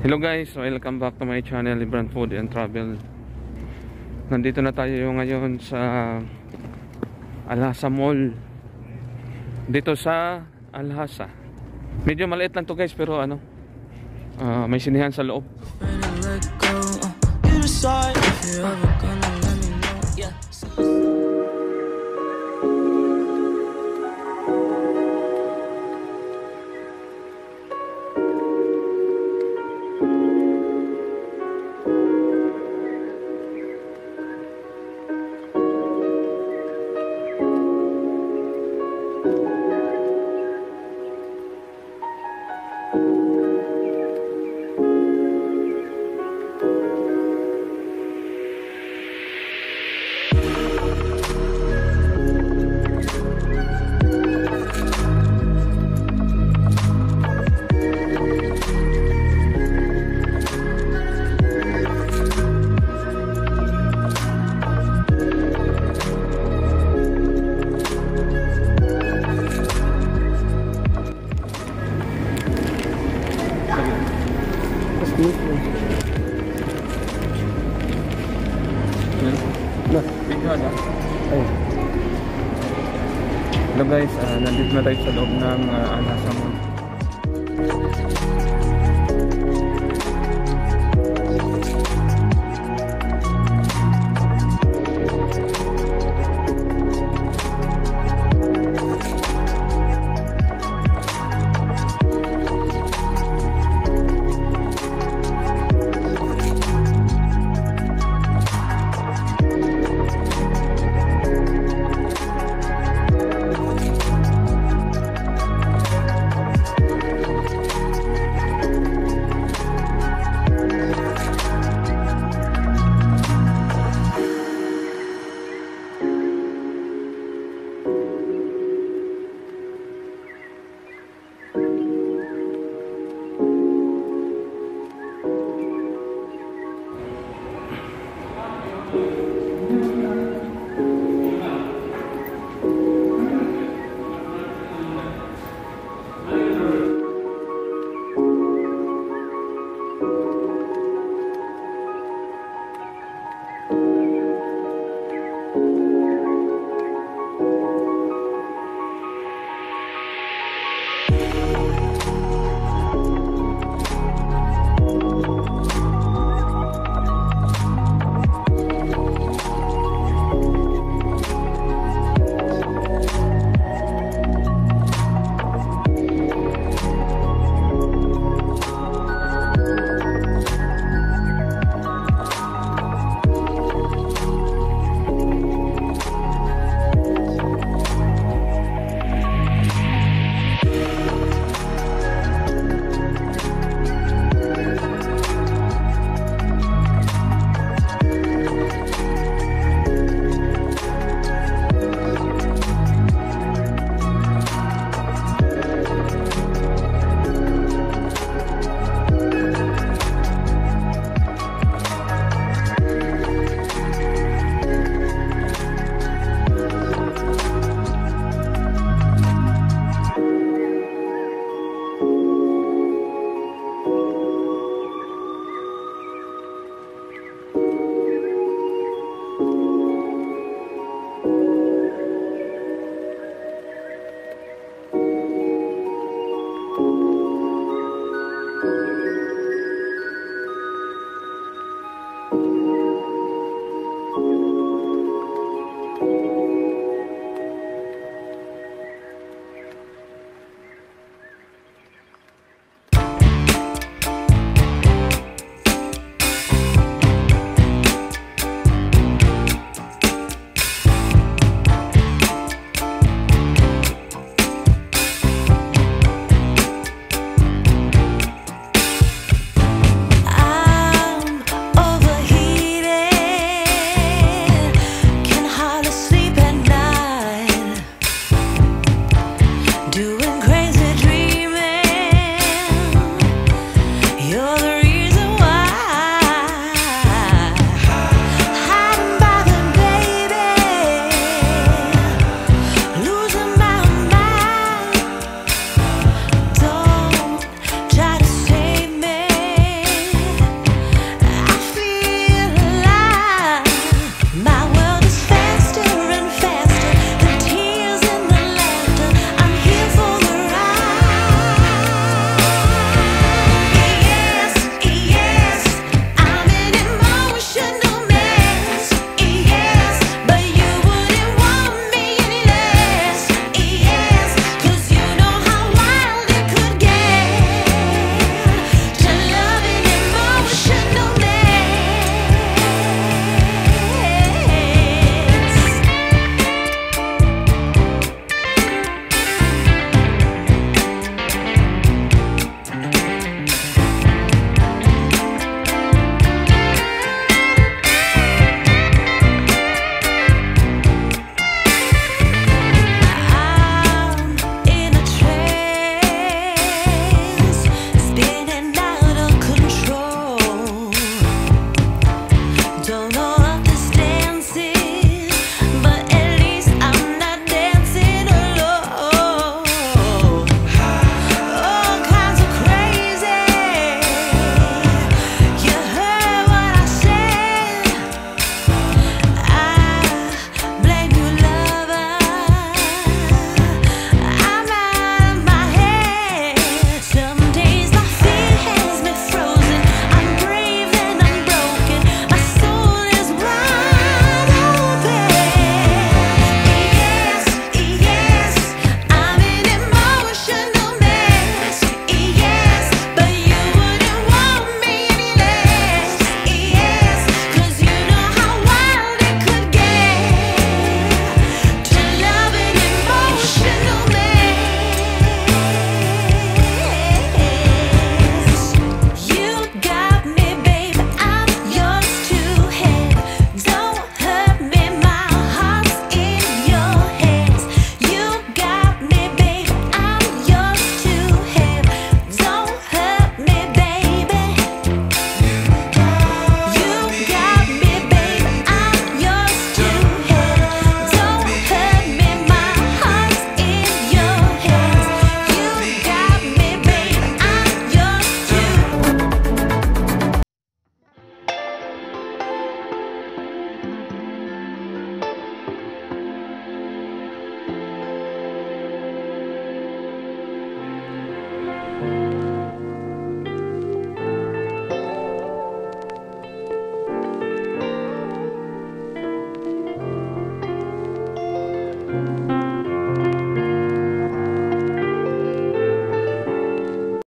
Hello guys, welcome back to my channel Libran Food and Travel. Nandito na tayo ngayon sa Alhasa Mall. Dito sa Alhasa. Medyo maliit lang to guys pero ano ah, May sinihan sa loob Hello guys, ah, nandito na tayo sa loob ng uh, Alhasa Mall